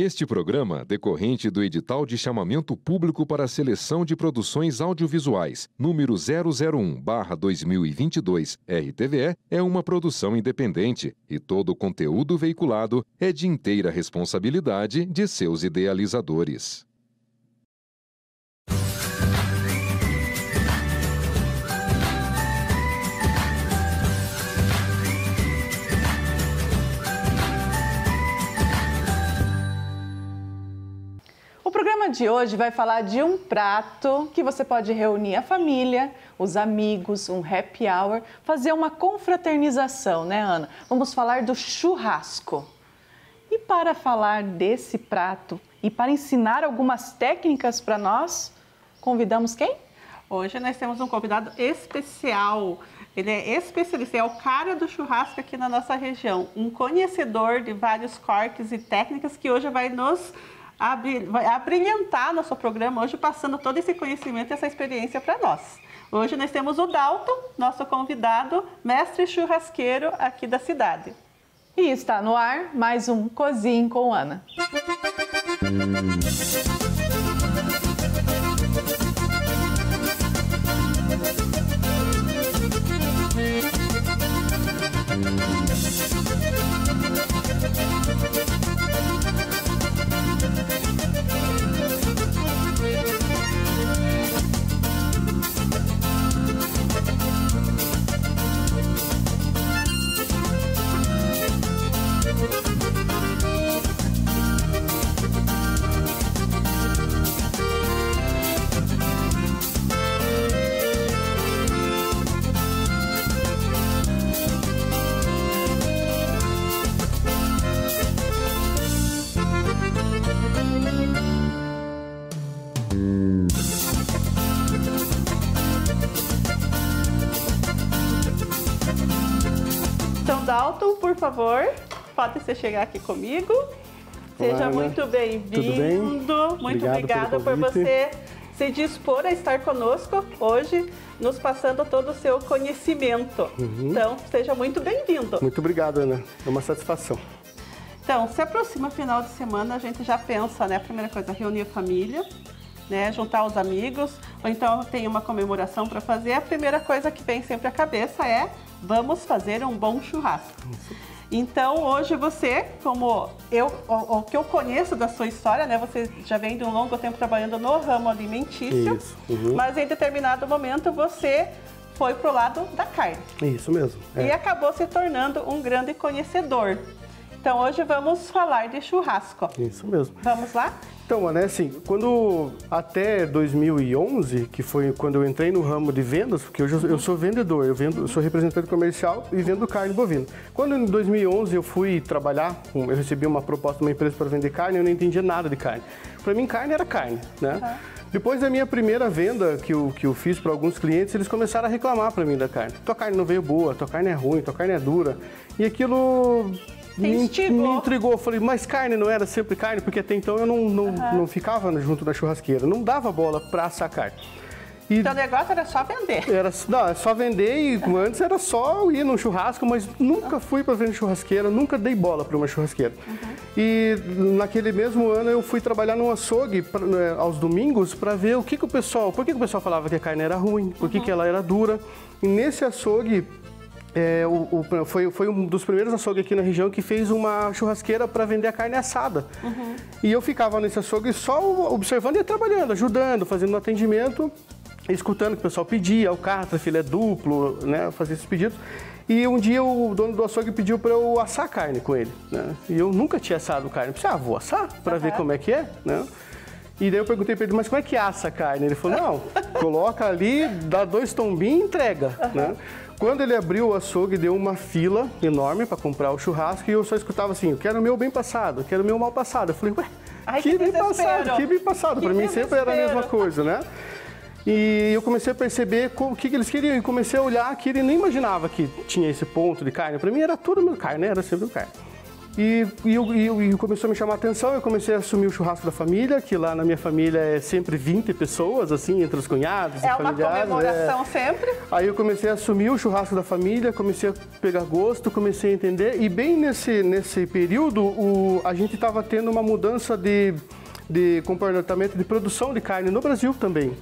Este programa, decorrente do edital de chamamento público para a seleção de produções audiovisuais, número 001/2022, RTVE, é uma produção independente e todo o conteúdo veiculado é de inteira responsabilidade de seus idealizadores. Programa de hoje vai falar de um prato que você pode reunir a família, os amigos, um happy hour, fazer uma confraternização, né, Ana? Vamos falar do churrasco. E para falar desse prato e para ensinar algumas técnicas para nós, convidamos quem? Hoje nós temos um convidado especial. Ele é especialista, é o cara do churrasco aqui na nossa região, um conhecedor de vários cortes e técnicas que hoje vai nos vai abrilhantar nosso programa hoje, passando todo esse conhecimento e essa experiência para nós. Hoje nós temos o Dalton, nosso convidado, mestre churrasqueiro aqui da cidade. E está no ar mais um Cozinho com Ana. Então, favor, pode você chegar aqui comigo. Seja Ana. muito bem-vindo. Bem? Muito obrigada por você se dispor a estar conosco hoje, nos passando todo o seu conhecimento. Uhum. Então, seja muito bem-vindo. Muito obrigado, Ana. É uma satisfação. Então, se aproxima final de semana, a gente já pensa, né? A primeira coisa, reunir a família, né? Juntar os amigos, ou então tem uma comemoração para fazer. A primeira coisa que vem sempre à cabeça é vamos fazer um bom churrasco. Então, hoje você, como eu, o, o que eu conheço da sua história, né? Você já vem de um longo tempo trabalhando no ramo alimentício, Isso, uhum. mas em determinado momento você foi pro lado da carne Isso mesmo. e É. acabou se tornando um grande conhecedor. Então hoje vamos falar de churrasco. Isso mesmo. Vamos lá? Então, Ana, é assim, quando até 2011, que foi quando eu entrei no ramo de vendas, porque hoje eu, eu sou vendedor, eu, vendo, eu sou representante comercial e vendo carne bovina. Quando em 2011 eu fui trabalhar, eu recebi uma proposta de uma empresa para vender carne, eu não entendia nada de carne. Para mim, carne era carne, né? Depois da minha primeira venda que eu, que eu fiz para alguns clientes, eles começaram a reclamar para mim da carne. Tua carne não veio boa, tua carne é ruim, tua carne é dura. E aquilo me, instigou. me intrigou. Eu falei, mas carne não era sempre carne? Porque até então eu não, não, não ficava junto da churrasqueira, não dava bola para assar carne. E Então o negócio era só vender. era, não, é só vender e antes era só ir num churrasco, mas nunca fui para vender churrasqueira, nunca dei bola para uma churrasqueira. E naquele mesmo ano eu fui trabalhar num açougue pra- né, aos domingos para ver o que, que o pessoal, por que, que o pessoal falava que a carne era ruim, por que, que ela era dura. E nesse açougue é, o- o- foi, foi um dos primeiros açougues aqui na região que fez uma churrasqueira para vender a carne assada. E eu ficava nesse açougue só observando e trabalhando, ajudando, fazendo um atendimento, escutando o que o pessoal pedia, alcatra, filé duplo, né, fazer esses pedidos. E um dia o dono do açougue pediu para eu assar carne com ele, né? E eu nunca tinha assado carne. Eu pensei, ah, vou assar para ver como é que é, né? E daí eu perguntei para ele, mas como é que assa a carne? Ele falou, não, coloca ali, dá dois tombinhos e entrega, né? Quando ele abriu o açougue, deu uma fila enorme para comprar o churrasco e eu só escutava assim, eu quero o meu bem passado, eu quero o meu mal passado. Eu falei, ué, Ai, que, que bem desespero. passado, que bem passado. Para mim sempre era a mesma desespero. coisa, né? E eu comecei a perceber o que, que eles queriam e comecei a olhar que ele nem imaginava que tinha esse ponto de carne. Para mim era tudo meu carne, era sempre carne. E, e, e, e, começou a me chamar a atenção, eu comecei a assumir o churrasco da família, que lá na minha família é sempre 20 pessoas, assim, entre os cunhados é e familiares. É uma comemoração é. sempre. Aí eu comecei a assumir o churrasco da família, comecei a pegar gosto, comecei a entender. E bem nesse, nesse período, o, a gente estava tendo uma mudança de de comportamento de produção de carne no Brasil também.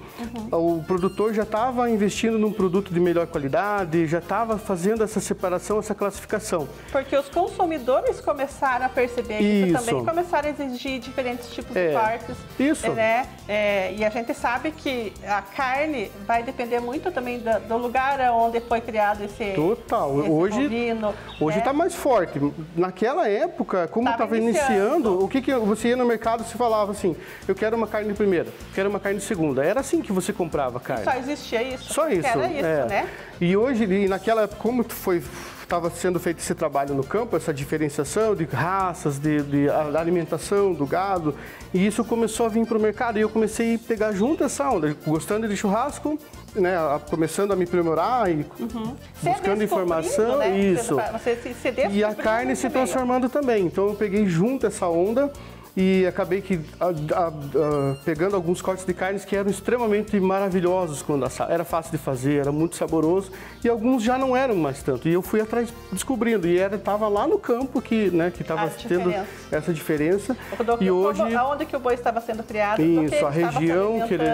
Uhum. O produtor já estava investindo num produto de melhor qualidade, já estava fazendo essa separação, essa classificação. Porque os consumidores começaram a perceber isso, isso também, começaram a exigir diferentes tipos é. de cortes. Isso. Né? É, e a gente sabe que a carne vai depender muito também do, do lugar onde foi criado esse Total. Esse hoje bovino, hoje está né? mais forte. Naquela época, como estava iniciando, iniciando, o que, que você ia no mercado e falava assim, eu quero uma carne de primeira, quero uma carne de segunda. Era assim que você comprava carne. Só existia isso? Só isso. Era isso, é. né? E hoje, e naquela época, como foi estava sendo feito esse trabalho no campo, essa diferenciação de raças, de, de alimentação do gado, e isso começou a vir para o mercado e eu comecei a pegar junto essa onda, gostando de churrasco, né, começando a me aprimorar e uhum. buscando informação, né? isso. Você, você e a carne se transformando também. Então eu peguei junto essa onda e acabei que a, a, a, pegando alguns cortes de carnes que eram extremamente maravilhosos quando assava. Era fácil de fazer, era muito saboroso e alguns já não eram mais tanto. E eu fui atrás descobrindo e era estava lá no campo que né que estava tendo essa diferença. Rodolfo, e hoje aonde que o boi estava sendo criado? Isso, a região que ele,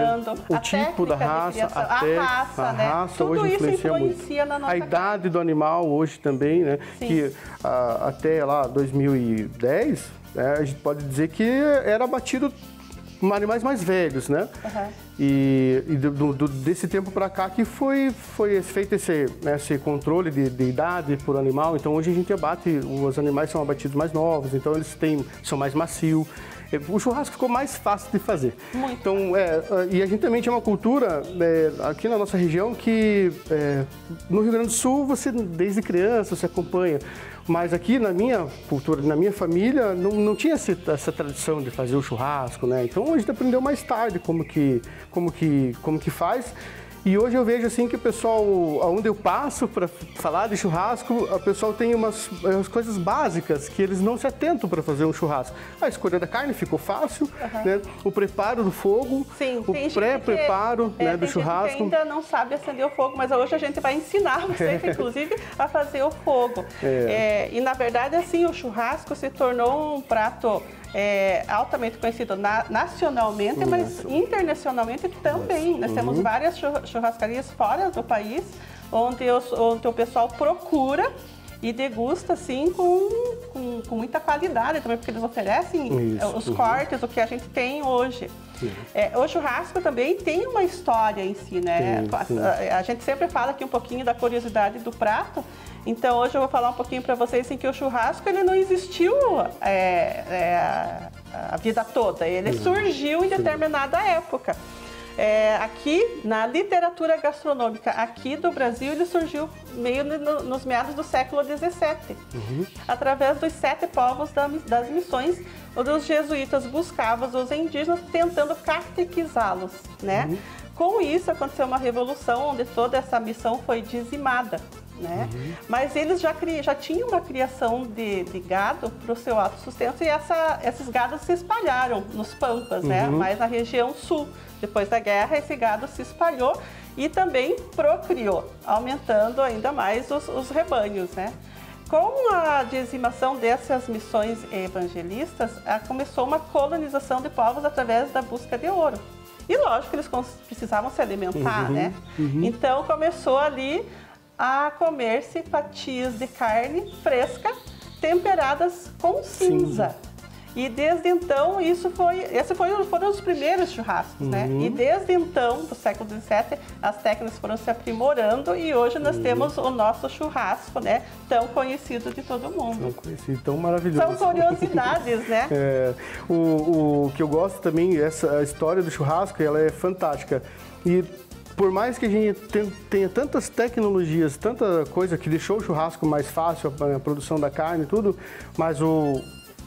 o tipo da raça, até a raça, a né? raça Tudo hoje influencia, influencia muito. A idade do animal hoje também, né? Sim. Que até lá 2010 é, a gente pode dizer que era abatido animais mais velhos, né? Uhum. E, e do, do, desse tempo para cá que foi, foi feito esse, né, esse controle de, de, idade por animal. Então hoje a gente abate, os animais são abatidos mais novos, então eles têm, são mais macios. O churrasco ficou mais fácil de fazer. Muito. Então, é, e a gente também tinha uma cultura é, aqui na nossa região que é, no Rio Grande do Sul você desde criança você acompanha mas aqui na minha cultura, na minha família, não, não tinha essa, essa tradição de fazer o churrasco, né? Então a gente aprendeu mais tarde como que, como que, como que faz. E hoje eu vejo assim que o pessoal, aonde eu passo para falar de churrasco, o pessoal tem umas, umas, coisas básicas que eles não se atentam para fazer um churrasco. A escolha da carne ficou fácil, uhum. né? o preparo do fogo, Sim, o pré-preparo é, né, do churrasco. Que ainda não sabe acender o fogo, mas hoje a gente vai ensinar vocês, inclusive, a fazer o fogo. É. É, e na verdade, assim, o churrasco se tornou um prato é, altamente conhecido na, nacionalmente, mas internacionalmente também. Nós temos uhum. várias churrascarias fora do país, onde, onde o pessoal procura e degusta assim com, com, com, muita qualidade também, porque eles oferecem Isso. os uhum. cortes, o que a gente tem hoje. É, o churrasco também tem uma história em si, né? Sim, sim. A, a, gente sempre fala aqui um pouquinho da curiosidade do prato, então hoje eu vou falar um pouquinho para vocês em que o churrasco ele não existiu é, é, a vida toda, ele surgiu em determinada época. É, aqui na literatura gastronômica aqui do Brasil ele surgiu meio no, nos meados do século XVII, uhum. através dos sete povos da, das missões, onde os jesuítas buscavam os indígenas tentando catequizá-los, né? Uhum. Com isso aconteceu uma revolução onde toda essa missão foi dizimada né? Uhum. Mas eles já, cri, já tinham uma criação de, de gado para o seu autossustento e essa, esses gados se espalharam nos pampas, né? uhum. né? Mas na região sul. Depois da guerra, esse gado se espalhou e também procriou, aumentando ainda mais os, os rebanhos, né? Com a dizimação dessas missões evangelistas, começou uma colonização de povos através da busca de ouro. E lógico, eles precisavam se alimentar, uhum, né? Uhum. Então começou ali a comer-se fatias de carne fresca temperadas com cinza. cinza. E desde então, isso foi, esse foi, foram os primeiros churrascos, né? uhum. né? E desde então, do século XVII, as técnicas foram se aprimorando e hoje nós uhum. temos o nosso churrasco, né? Tão conhecido de todo mundo. Tão conhecido, tão maravilhoso. São curiosidades, né? É, o, o que eu gosto também, essa a história do churrasco, ela é fantástica. E por mais que a gente tenha tantas tecnologias, tanta coisa que deixou o churrasco mais fácil, a produção da carne e tudo, mas o,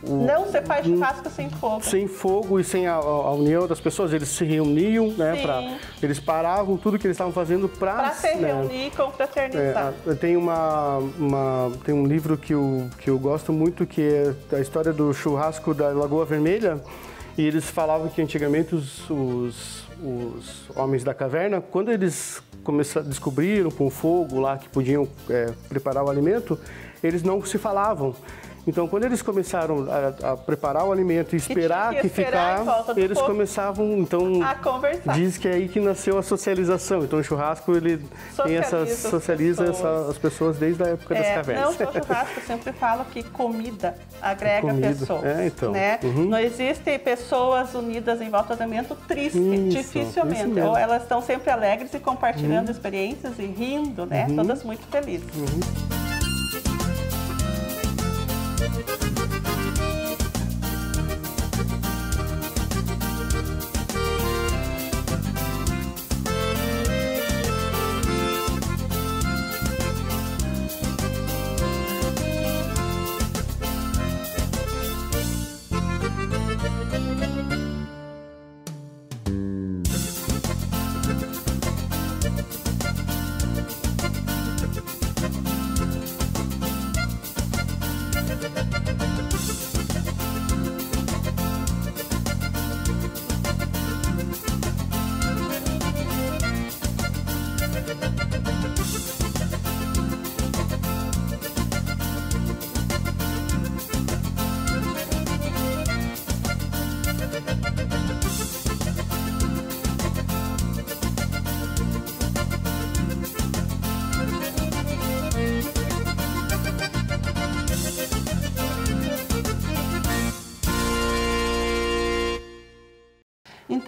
Não se faz churrasco sem fogo. Sem fogo e sem a, a união das pessoas, eles se reuniam, né? Pra, eles paravam tudo que eles estavam fazendo para Para se né, reunir e confraternizar. É, tem uma, uma- tem um livro que eu, que eu gosto muito que é a história do churrasco da Lagoa Vermelha e eles falavam que antigamente os, os, os homens da caverna, quando eles começaram, descobriram com fogo lá que podiam é, preparar o alimento, eles não se falavam. Então, quando eles começaram a, a preparar o alimento e esperar que, que esperar em ficar, eles começavam, então, A conversar. diz que é aí que nasceu a socialização. Então, o churrasco, ele tem essa, Socializa as socializa essa- pessoas. as pessoas desde a época das É, cavernas. não só churrasco, eu sempre falo que comida agrega Comida. pessoas. É, então. Né? Uhum. Não existem pessoas unidas em volta do alimento triste, Isso, dificilmente. isso. Ou elas estão sempre alegres e compartilhando experiências e rindo, né? Uhum. Todas muito felizes.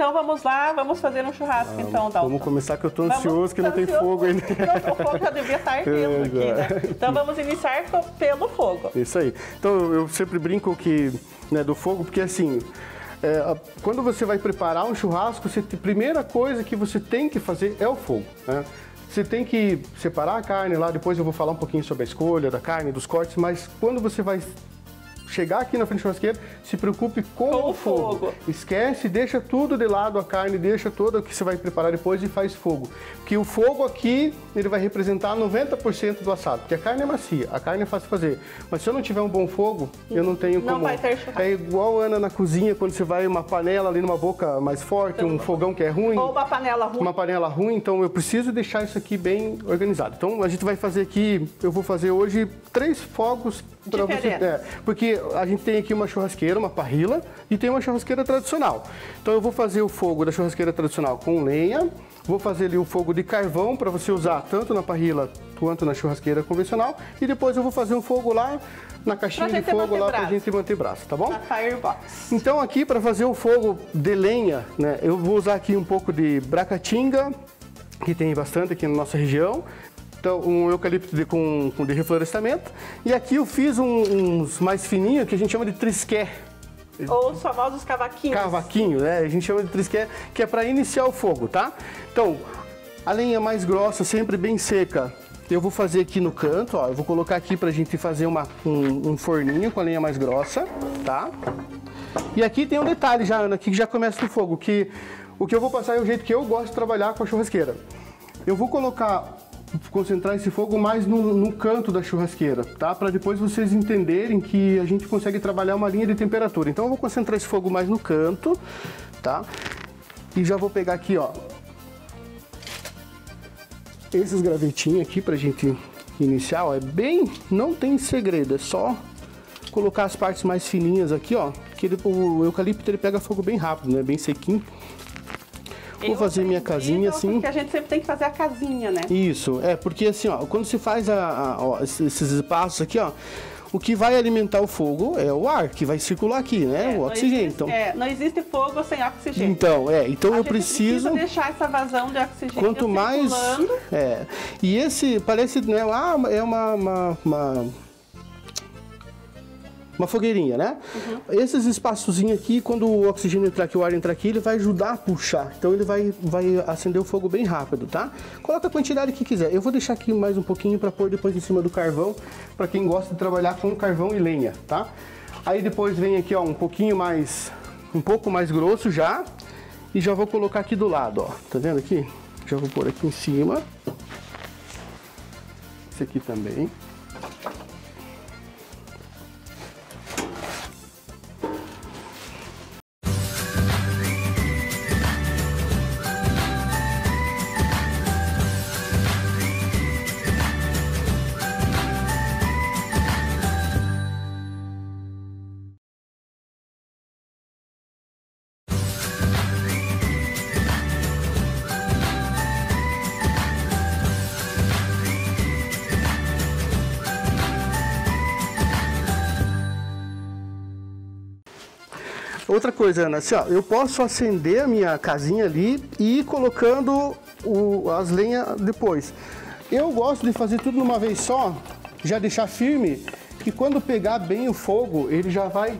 Então vamos lá, vamos fazer um churrasco então, Dalton. Vamos começar que eu tô Vamos- ansioso que não tem ansioso. fogo ainda. O fogo já devia estar ardendo aqui, né? É, Então vamos iniciar pelo fogo. Isso aí. Então eu sempre brinco que né, do fogo, porque assim, é, quando você vai preparar um churrasco, você, a primeira coisa que você tem que fazer é o fogo. Né? Você tem que separar a carne lá, depois eu vou falar um pouquinho sobre a escolha da carne, dos cortes, mas quando você vai chegar aqui na frente do churrasqueiro, se preocupe com, Com o fogo. fogo. Esquece, deixa tudo de lado a carne, deixa toda o que você vai preparar depois e faz fogo. Porque o fogo aqui, ele vai representar 90% do assado, porque a carne é macia, a carne é fácil de fazer. Mas se eu não tiver um bom fogo, eu não tenho Não como. vai ter churrasco. É igual Ana na cozinha, quando você vai uma panela ali numa boca mais forte, um fogão que é ruim. Ou uma panela ruim. Uma panela ruim, então eu preciso deixar isso aqui bem organizado. Então a gente vai fazer aqui, eu vou fazer hoje três fogos para você. É, porque a gente tem aqui uma churrasqueira, uma parrila e tem uma churrasqueira tradicional. Então eu vou fazer o fogo da churrasqueira tradicional com lenha, vou fazer ali o fogo de carvão para você usar tanto na parrila quanto na churrasqueira convencional e depois eu vou fazer um fogo lá na caixinha de fogo lá para brasa. gente manter braço, tá bom? Na Firebox. Então aqui para fazer o fogo de lenha, né, eu vou usar aqui um pouco de bracatinga, que tem bastante aqui na nossa região. Então, um eucalipto de, com, com de reflorestamento. E aqui eu fiz um- uns mais fininhos que a gente chama de trisqué. Ou os famosos cavaquinhos. Cavaquinho, né? A gente chama de trisqué, que é para iniciar o fogo, tá? Então, a lenha mais grossa, sempre bem seca, eu vou fazer aqui no canto, ó. Eu vou colocar aqui pra gente fazer uma, um, um forninho com a lenha mais grossa, tá? E aqui tem um detalhe já, Ana, que já começa no fogo, que o que eu vou passar é o jeito que eu gosto de trabalhar com a churrasqueira. Eu vou colocar, concentrar esse fogo mais no, no canto da churrasqueira, tá? Para depois vocês entenderem que a gente consegue trabalhar uma linha de temperatura. Então eu vou concentrar esse fogo mais no canto, tá? E já vou pegar aqui, ó, esses gravetinhos aqui pra gente iniciar, ó, é bem, não tem segredo, é só colocar as partes mais fininhas aqui, ó, que ele- o eucalipto ele pega fogo bem rápido, né, bem sequinho. Vou Eu fazer minha casinha assim. Porque a gente sempre tem que fazer a casinha, né? Isso, é, porque assim, ó, quando se faz a, a- ó, esses espaços aqui, ó, o que vai alimentar o fogo é o ar, que vai circular aqui, né, o não oxigênio. existe- Então, é, não existe fogo sem oxigênio. então, é, então a eu preciso... precisa deixar essa vazão de oxigênio Quanto mais. circulando. É. E esse parece, né? Ah, é uma. uma, uma uma fogueirinha, né? Uhum. Esses espaçozinhos aqui, quando o oxigênio entrar aqui, o ar entrar aqui, ele vai ajudar a puxar. Então ele vai, vai acender o fogo bem rápido, tá? Coloca a quantidade que quiser. Eu vou deixar aqui mais um pouquinho para pôr depois em cima do carvão, para quem gosta de trabalhar com carvão e lenha, tá? Aí depois vem aqui, ó, um pouquinho mais, um pouco mais grosso já. E já vou colocar aqui do lado, ó. Tá vendo aqui? Já vou pôr aqui em cima. Esse aqui também. Outra coisa, Ana, assim, ó, eu posso acender a minha casinha ali e ir colocando o, as lenhas depois. Eu gosto de fazer tudo numa vez só, já deixar firme, que quando pegar bem o fogo, ele já vai...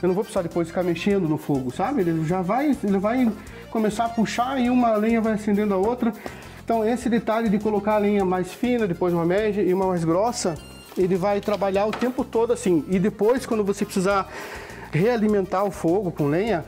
Eu não vou precisar depois ficar mexendo no fogo, sabe? Ele já vai, ele vai começar a puxar e uma lenha vai acendendo a outra. Então esse detalhe de colocar a lenha mais fina, depois uma média e uma mais grossa, ele vai trabalhar o tempo todo assim. E depois, quando você precisar realimentar o fogo com lenha,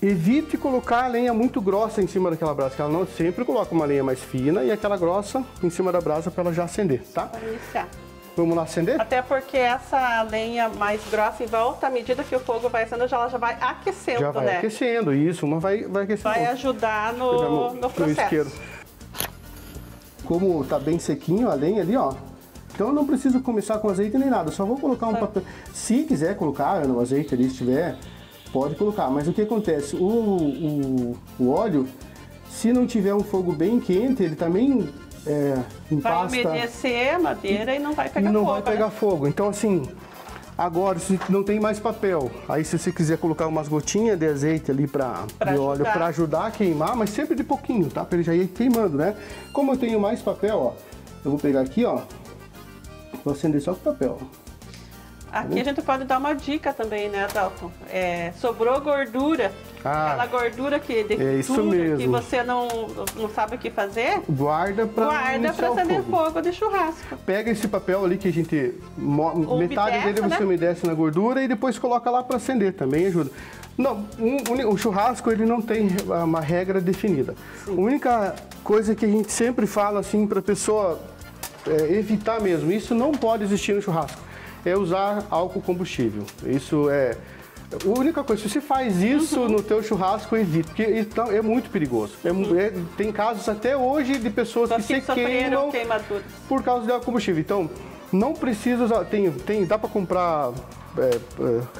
evite colocar a lenha muito grossa em cima daquela brasa, que ela não sempre coloca uma lenha mais fina e aquela grossa em cima da brasa para ela já acender, tá? Iniciar. Vamos lá acender? Até porque essa lenha mais grossa, em volta, à medida que o fogo vai acendendo, ela já vai aquecendo, já vai né? aquecendo, isso, uma vai, vai aquecendo. Vai ajudar no, no processo. isqueiro. Como tá bem sequinho a lenha ali, ó, então eu não preciso começar com azeite nem nada, só vou colocar um Tá. papel. Se quiser colocar no azeite ali, se tiver, pode colocar. Mas o que acontece? O, o, o óleo, se não tiver um fogo bem quente, ele também é, Vai empasta umedecer a madeira e não vai e pegar não fogo. vai pegar né? fogo. Então assim, agora se não tem mais papel, aí se você quiser colocar umas gotinhas de azeite ali para Pra de óleo para ajudar a queimar, mas sempre de pouquinho, tá? Para ele já ir queimando, né? Como eu tenho mais papel, ó, eu vou pegar aqui, ó, vou acender só com papel. Aqui a gente pode dar uma dica também, né, Dalton? É, sobrou gordura. Ah, Aquela gordura que de é isso tudo que mesmo. você não, não sabe o que fazer, Guarda para guarda para acender fogo. fogo de churrasco. Pega esse papel ali que a gente metade dele né? você umedece na gordura e depois coloca lá para acender, também ajuda. Não, um, um- o churrasco ele não tem uma regra definida. A única coisa que a gente sempre fala assim para pessoa é, evitar mesmo, isso não pode existir no churrasco, é usar álcool combustível. Isso é a única coisa, se você faz isso no teu churrasco, evite, porque então é muito perigoso. É é- tem casos até hoje de pessoas Só que se que queimam queimaduras. por causa do combustível. Então, não precisa usar. Tem, tem, dá para comprar é,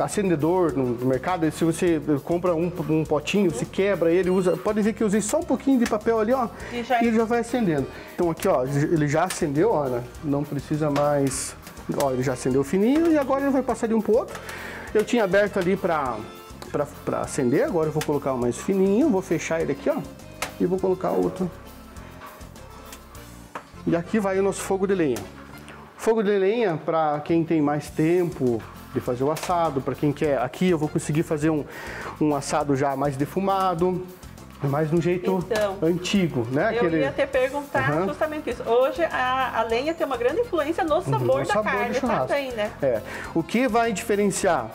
é, acendedor no mercado. Se você compra um, um potinho, se quebra ele, usa. Pode ver que eu usei só um pouquinho de papel ali, ó. E já- ele já vai acendendo. Então aqui, ó, ele já acendeu, ó, Ana. Não precisa mais. Ó, ele já acendeu fininho e agora ele vai passar de um pro outro. Eu tinha aberto ali para para acender, agora eu vou colocar o mais fininho, vou fechar ele aqui, ó. E vou colocar outro e aqui vai o nosso fogo de lenha. Fogo de lenha para quem tem mais tempo de fazer o assado, para quem quer. Aqui eu vou conseguir fazer um, um assado já mais defumado, mais de um jeito Então, antigo, né? Eu ia te perguntar Aham. justamente isso. Hoje a, a lenha tem uma grande influência no sabor no da sabor carne também, né? É. O que vai diferenciar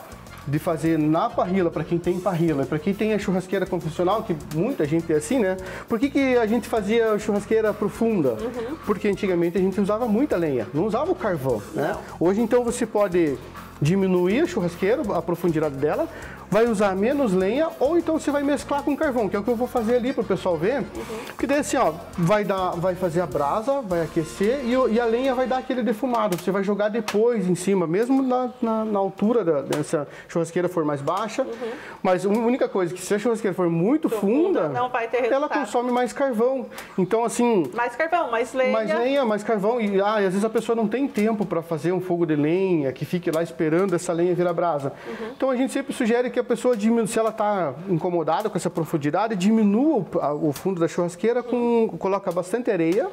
de fazer na parrila, para quem tem parrila, para quem tem a churrasqueira convencional, que muita gente é assim, né? Por que, que a gente fazia churrasqueira profunda? Uhum. Porque antigamente a gente usava muita lenha, não usava o carvão, né? Hoje então você pode diminuir a churrasqueira, a profundidade dela, vai usar menos lenha ou então você vai mesclar com carvão, que é o que eu vou fazer ali para o pessoal ver. Porque daí assim, ó, vai dar, vai fazer a brasa, vai aquecer e, e a lenha vai dar aquele defumado. Você vai jogar depois em cima, mesmo na, na, na altura da, dessa churrasqueira for mais baixa. Mas a única coisa que se a churrasqueira for muito funda, não vai ter ela consome mais carvão. Então assim, Mais carvão, mais lenha. mais lenha, mais carvão. E, ah, e às vezes a pessoa não tem tempo para fazer um fogo de lenha, que fique lá esperando essa lenha virar brasa. Então a gente sempre sugere que a pessoa diminua, se ela está incomodada com essa profundidade, diminua o, a- o fundo da churrasqueira, com, coloca bastante areia.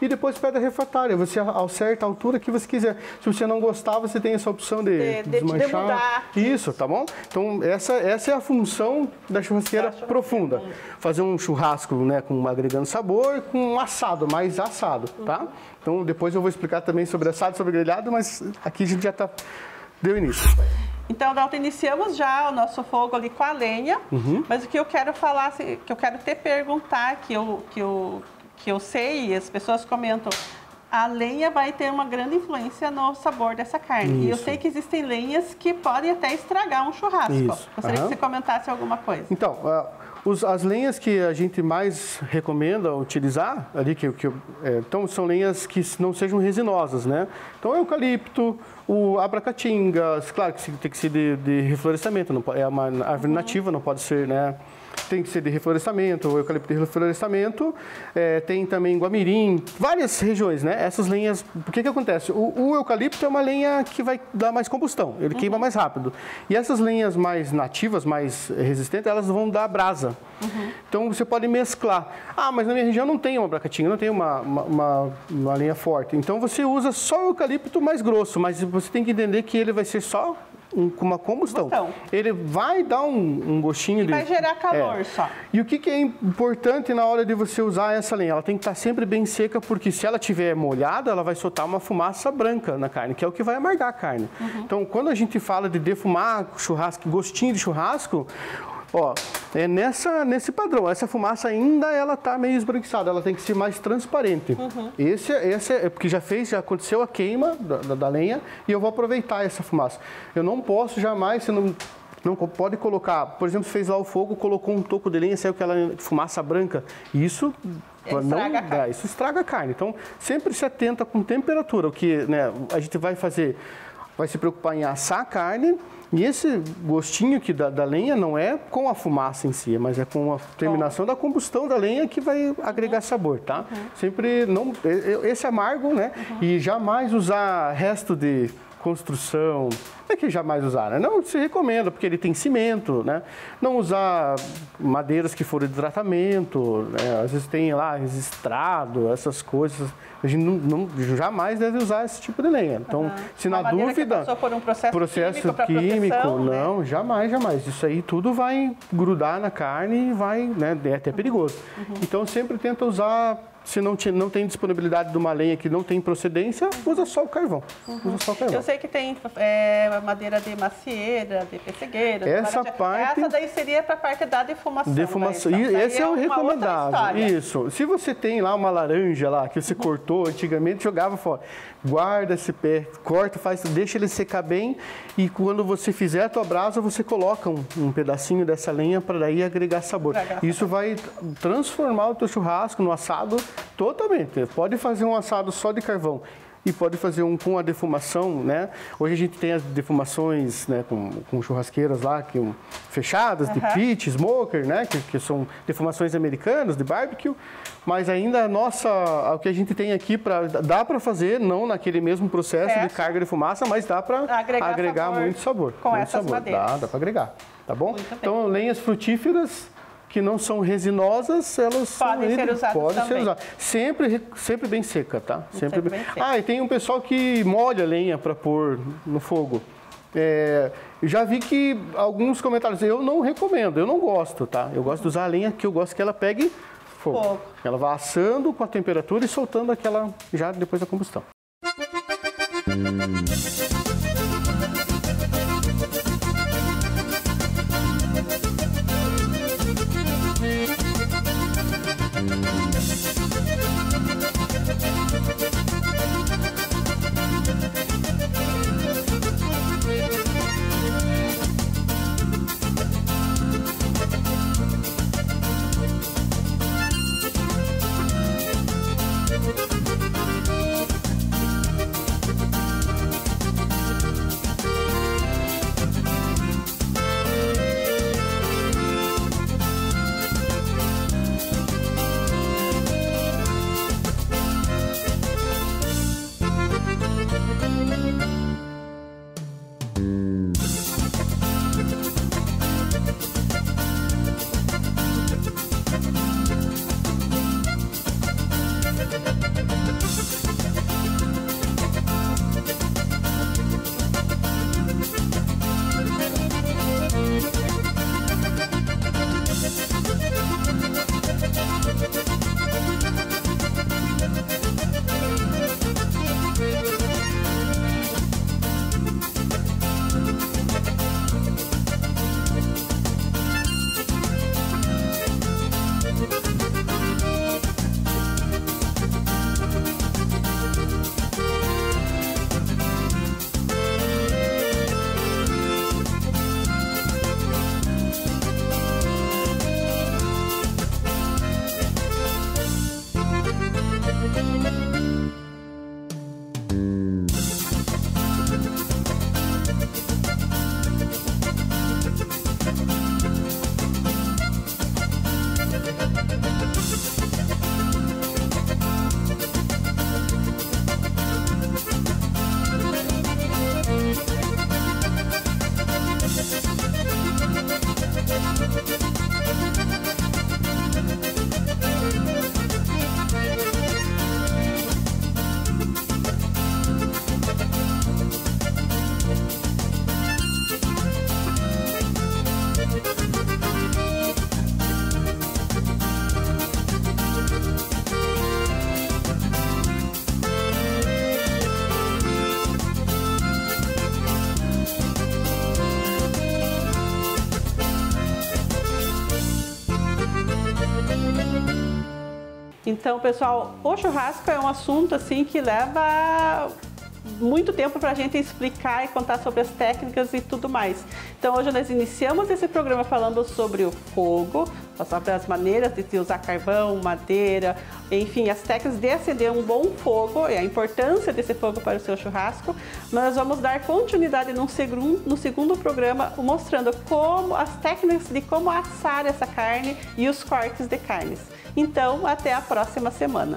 E depois pedra refratária, você acerta a altura que você quiser. Se você não gostar, você tem essa opção de, De- de- de desmanchar. mudar. Isso, tá bom? Então, essa, essa é a função da churrasqueira Da churrasqueira. profunda. Fazer um churrasco, né, com agregando sabor, com um assado, mais assado, tá? Então, depois eu vou explicar também sobre assado, sobre grelhado, mas aqui a gente já tá deu início. Então, nós iniciamos já o nosso fogo ali com a lenha, uhum. mas o que eu quero falar, assim, que eu quero te perguntar, que eu, que eu, que eu sei e as pessoas comentam, a lenha vai ter uma grande influência no sabor dessa carne. Isso. E eu sei que existem lenhas que podem até estragar um churrasco. Isso. Gostaria uhum. que você comentasse alguma coisa. Então, uh, os, as lenhas que a gente mais recomenda utilizar, ali que, que é, então são lenhas que não sejam resinosas, né? Então, eucalipto, o abracatinga, claro que tem que ser de, de reflorestamento, não, é uma árvore uhum. nativa, não pode ser, né? Tem que ser de reflorestamento, o eucalipto de reflorestamento, é, tem também guamirim, várias regiões, né? Essas lenhas, o que que acontece? O, o eucalipto é uma lenha que vai dar mais combustão, ele uhum. queima mais rápido. E essas lenhas mais nativas, mais resistentes, elas vão dar brasa. Uhum. Então você pode mesclar. Ah, mas na minha região não tem uma bracatinga, não tem uma, uma, uma, uma lenha forte. Então você usa só o eucalipto mais grosso, mas você tem que entender que ele vai ser só um, com uma combustão. Ele vai dar um, um gostinho e de... vai gerar calor é. só. E o que, que, é importante na hora de você usar essa lenha? Ela tem que estar sempre bem seca, porque se ela estiver molhada, ela vai soltar uma fumaça branca na carne, que é o que vai amargar a carne. Uhum. Então, quando a gente fala de defumar churrasco, gostinho de churrasco, Ó, é nessa, nesse padrão. Essa fumaça ainda ela tá meio esbranquiçada, ela tem que ser mais transparente. Uhum. Esse, esse é porque já fez, já aconteceu a queima da, da, da, lenha e eu vou aproveitar essa fumaça. Eu não posso jamais, você não, não pode colocar, por exemplo, fez lá o fogo, colocou um toco de lenha, saiu aquela fumaça branca. Isso não dá, isso estraga a carne. Então, sempre se atenta com temperatura. O que né, a gente vai fazer, vai se preocupar em assar a carne e esse gostinho que da, da, lenha não é com a fumaça em si, mas é com a terminação da combustão da lenha que vai agregar sabor, tá? Uhum. Sempre não esse amargo, né? Uhum. E jamais usar resto de construção, é que jamais usar, né? Não se recomenda, porque ele tem cimento, né? Não usar madeiras que foram de tratamento, né? às vezes tem lá registrado, essas coisas. A gente não, não, jamais deve usar esse tipo de lenha. Então, uhum. se na dúvida. por um processo, processo químico, químico proteção, não, né? jamais, jamais. Isso aí tudo vai grudar na carne e vai, né? É até perigoso. Uhum. Então, sempre tenta usar se não, te, não tem disponibilidade de uma lenha que não tem procedência, usa só o carvão. Uhum. Usa só o carvão. Eu sei que tem é, madeira de macieira, de pessegueira. Essa de parte... Essa daí seria para a parte da defumação. Defumação. Daí, então. Esse é, é o recomendado. Isso. Se você tem lá uma laranja lá, que você cortou antigamente, jogava fora. Guarda esse pé, corta, faz, deixa ele secar bem e quando você fizer a tua brasa, você coloca um, um pedacinho dessa lenha para daí agregar sabor. Isso vai transformar o teu churrasco no assado Totalmente. Pode fazer um assado só de carvão e pode fazer um com a defumação, né? Hoje a gente tem as defumações, né, com, com churrasqueiras lá que um, fechadas uhum. de pit, smoker, né, que, que, são defumações americanas de barbecue, mas ainda a nossa, o que a gente tem aqui para dá para fazer não naquele mesmo processo de carga de fumaça, mas dá para agregar, agregar sabor muito sabor. Com muito essas sabor. madeiras. Dá, dá para agregar, tá bom? Então lenhas frutíferas que não são resinosas, elas podem ser usadas podem também. ser usadas. Sempre, sempre bem seca, tá? Sempre, sempre bem... seca. Ah, e tem um pessoal que molha a lenha para pôr no fogo. É, já vi que alguns comentários, eu não recomendo, eu não gosto, tá? Eu gosto de usar a lenha que eu gosto que ela pegue fogo. fogo. Ela vai assando com a temperatura e soltando aquela já depois da combustão. Então, pessoal, o churrasco é um assunto assim que leva muito tempo para a gente explicar e contar sobre as técnicas e tudo mais. Então hoje nós iniciamos esse programa falando sobre o fogo, sobre as maneiras de usar carvão, madeira, enfim, as técnicas de acender um bom fogo e a importância desse fogo para o seu churrasco. Nós vamos dar continuidade no segundo, no segundo programa mostrando como as técnicas de como assar essa carne e os cortes de carnes. Então, até a próxima semana.